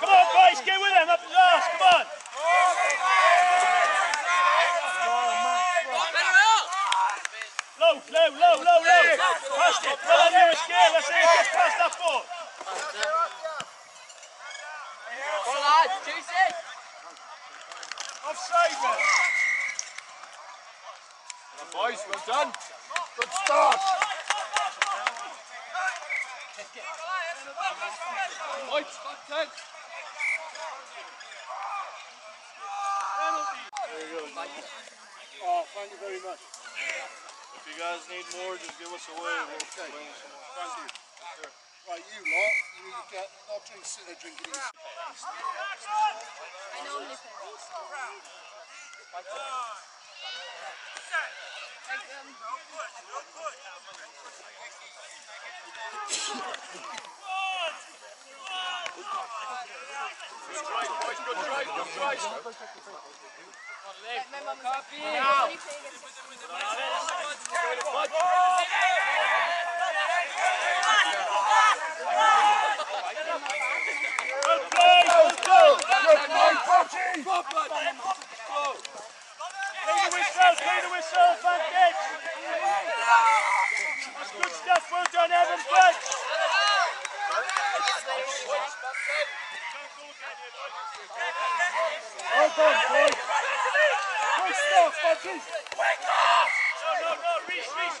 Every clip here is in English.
Come on, boys, get with him up the last. Come on. Low, low, low, low, low. Past it. Well on your scale. Let's see if gets past that ball. Offside, man. Boys, well done. Good start. Points, back ten. Oh, thank you very much. If you guys need more, just give us a wave. We'll bring some more. Thank you. Right, you lot, you need to get, not drink, sit there drinking this. I know only Like, um, Good try, boys, good try, good stuff. Well done, Evan. Good. Well done, boys. Good stuff, Potty! No, no, no. Reese, Reese,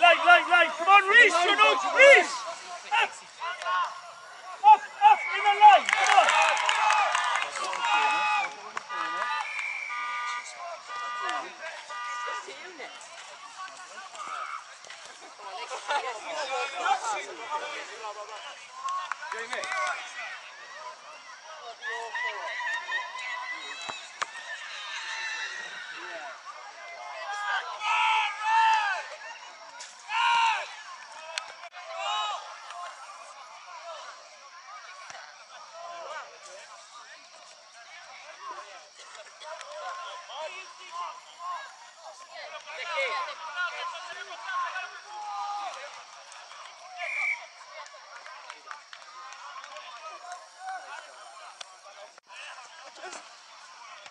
Light, light, light. Come on, Reese. You're not Reese.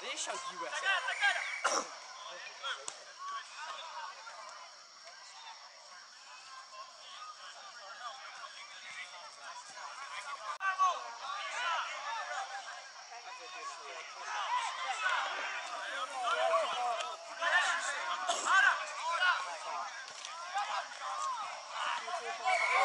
Deixa o USA.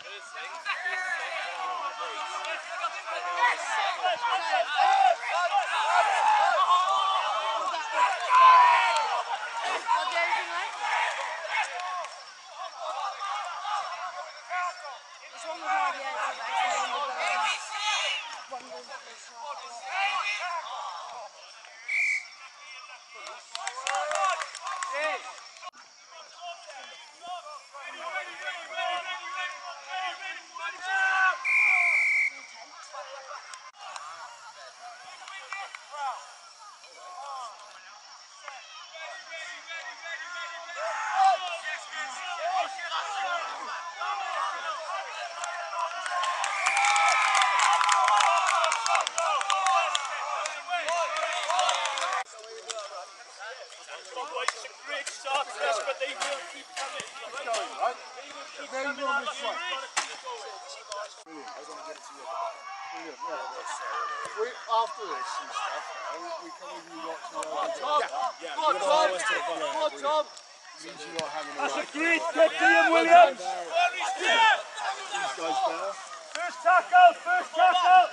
Had jij even mij? Dus honderd had jij het erbij genomen. It's a great start to this, but they will keep coming. Going, right? Then you're on this way. Brilliant, yeah. If we, after this and stuff, we, we come with you lot to uh, Tom. yeah, Go on, Tom. Go on, Tom. means you're having a That's a right. great kick to Ian Williams. These guys. First tackle, first tackle.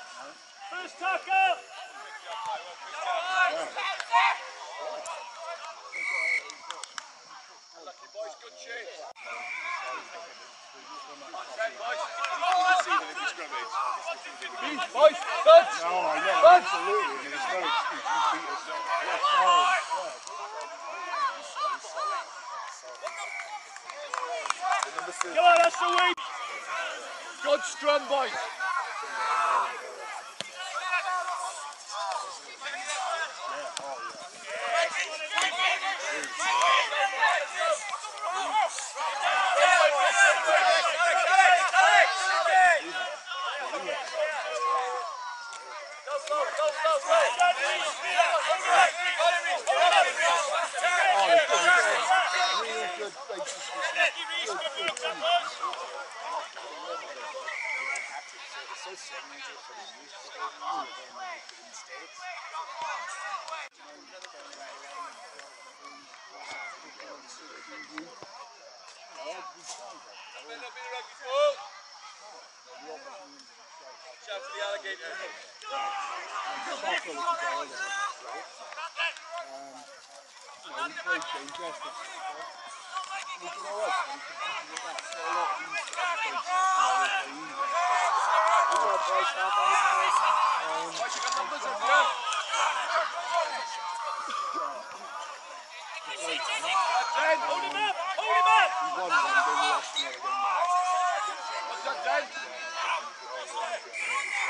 First tackle. Lucky boys, good chase. Boys. Absolutely. Come on, that's the way. Good strum, boys. Really good basis for some good, good teams job for the alligator. Hold him up! Hold him up! Yeah.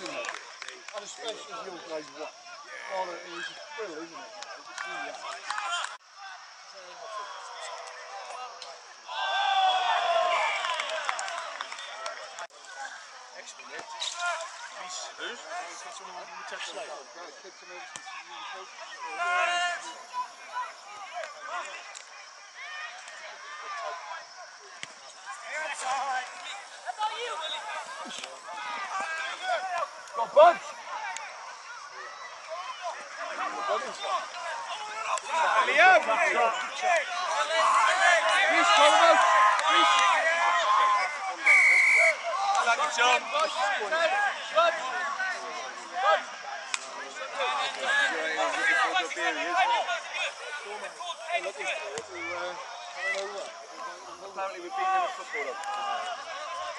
Were. And especially your guys won. Oh, it was a thrill, isn't it? To see that. Got a kid come over to see the coach. Got bunch. Wat? Het Apparently we've been in the football.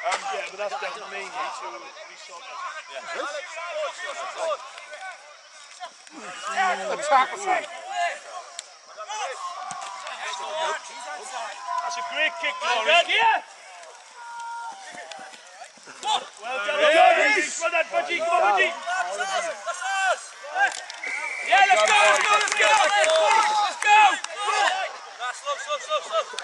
Um, yeah, but that doesn't mean you to resort. Attack me. That's a great kick, Lauren. Yeah. Well done, well done, Reese. Well done, Budgie. Come on, Budgie. Yeah, let's go, let's go, let's go. Let's go. Slow, slow, slow, slow.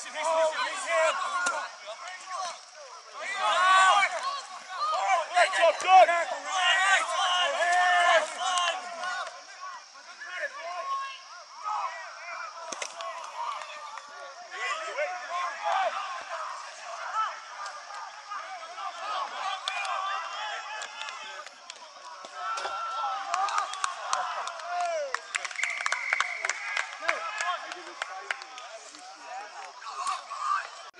done, lucky kick by Reese Gear. Well done, boys. Reese, well done. Great job, John.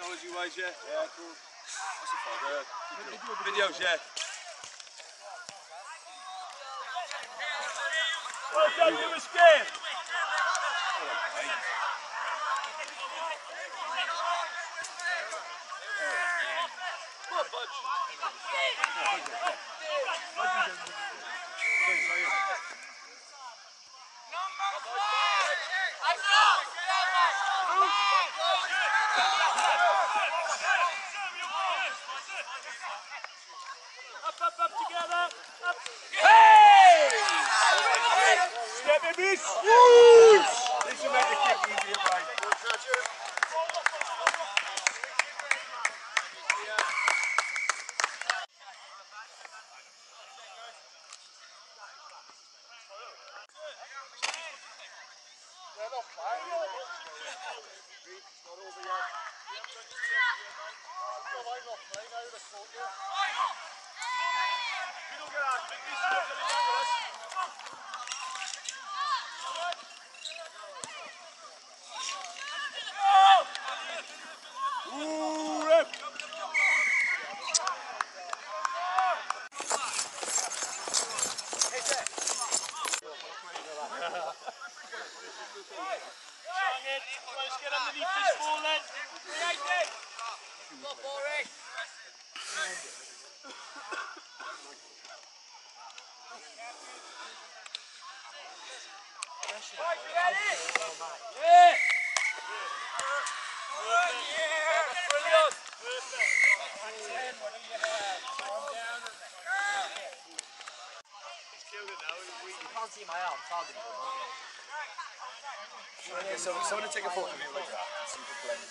Technology wise, yeah. Yeah, cool. That's a fun. Videos, yeah. Well done, Lewis Graham. Up, up, up together. Up. Hey! Step in this. Woo! This will make the kick easier, mate. They're not playing. It's not over yet. No, I'm not playing. I would have caught you. We don't get out. Big this. Look at the back of us. Ooh, rep. Strong it. Let's get underneath this ball then. Yeah, so someone take a photo of me like that playing.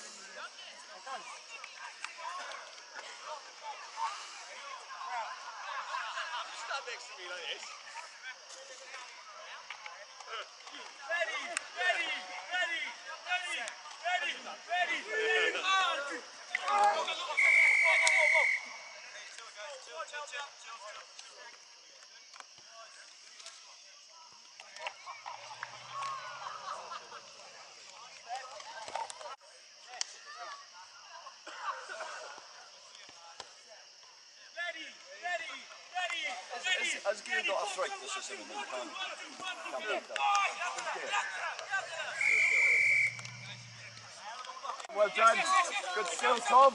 Stand next to me like this. Ready, ready, ready, ready, ready, ready, ready. Ready, ready, ready, ready. As Gil got arthritis or something, he can't, can't break that. Well done. Good skill, Tom.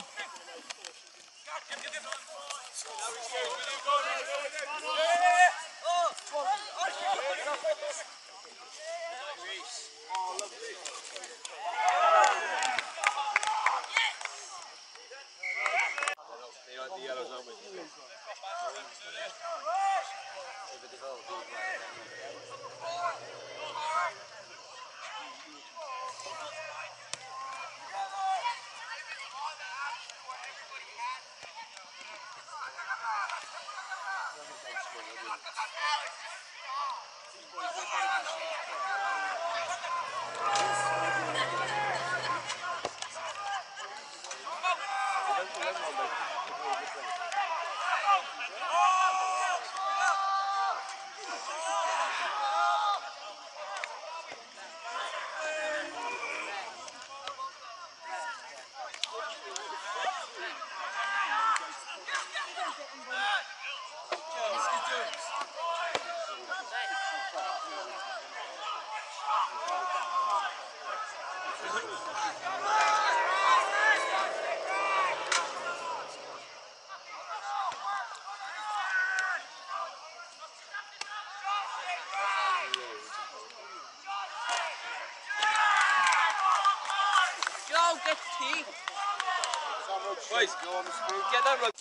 guys. Get that right.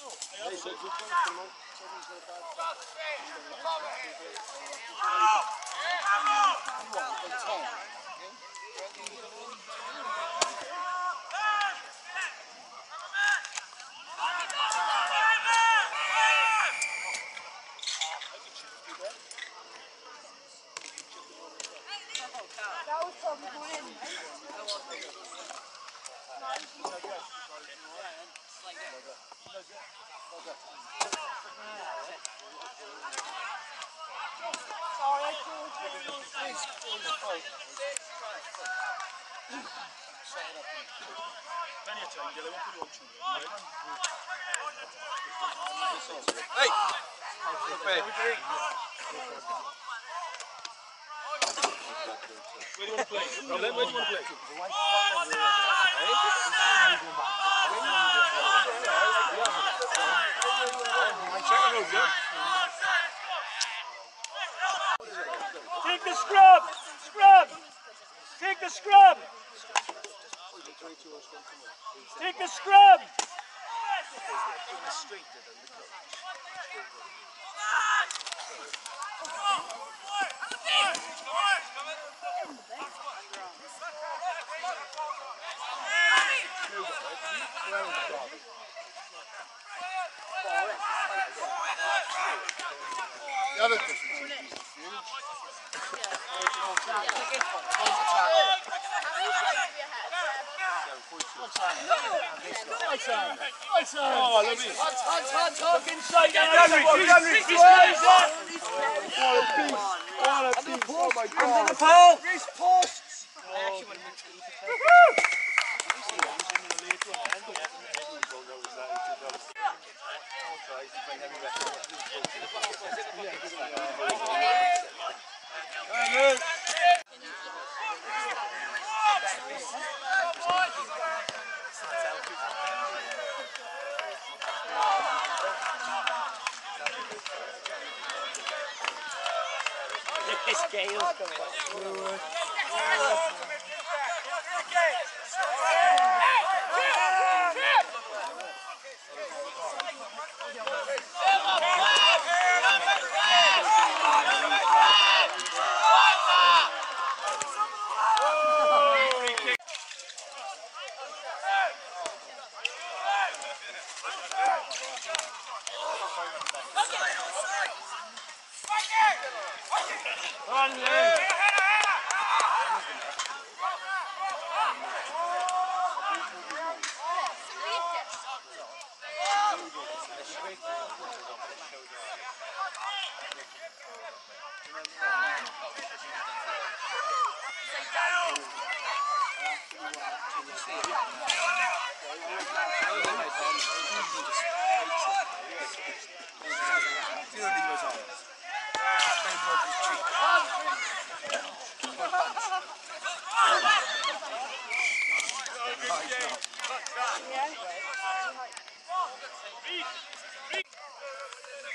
That was probably one, right? Two. Hey! Where do you want to play? Take the scrub! Take the scrub! The other difference is he's Oh, I love it. Hands, hands, hands, hands. Inside the Henry, Henry, He's laser! What a beast! What a beast! Oh my god! Paul! These posts!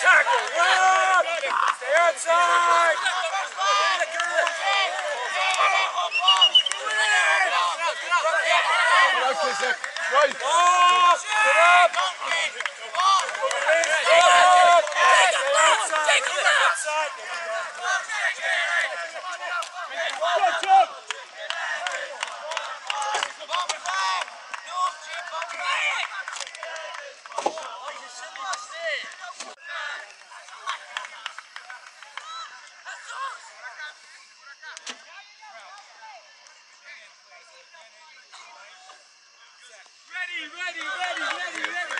Tackle, run! Stay outside! Right, Isaac. Right. Off! Get up! Stay up! Stay outside! Stay outside! Good job! Ready, ready, ready, ready, ready.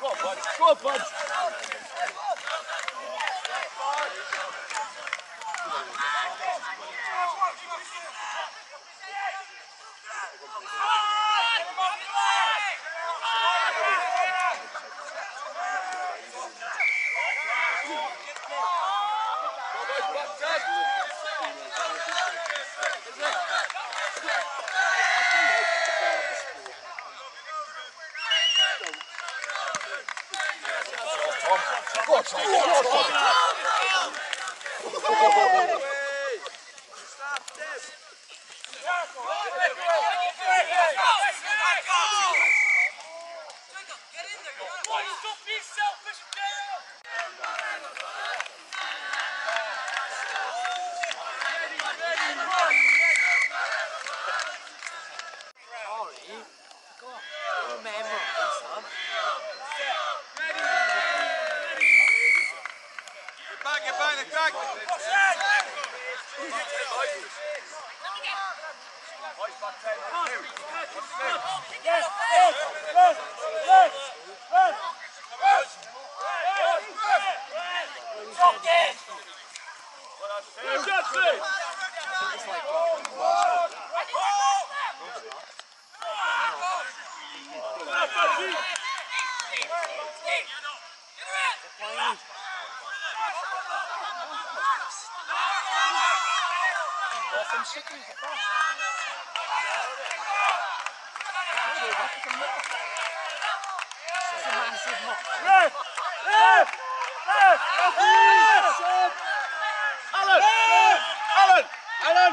Go, go. Go on, bud. Go on, bud. Go on, Tom. Go on, Tom. Stop being selfish, Dale. Get back, get back, attack. Yes! Yes! Yes! Yes! Yes! Good job, Up, Archie! Left! Left! Alan! Alan! Alan!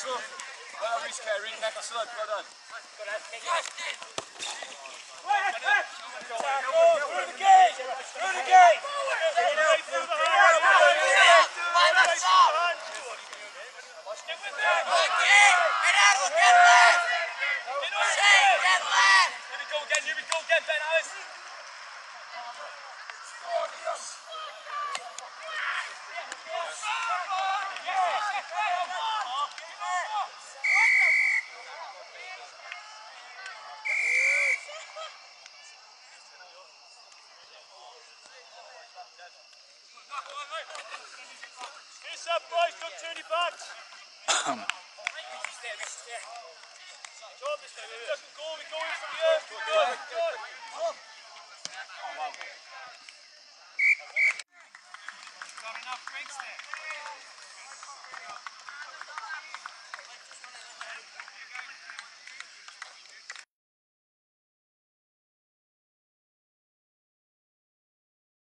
Russell. Well, Reese Carey, excellent, well done.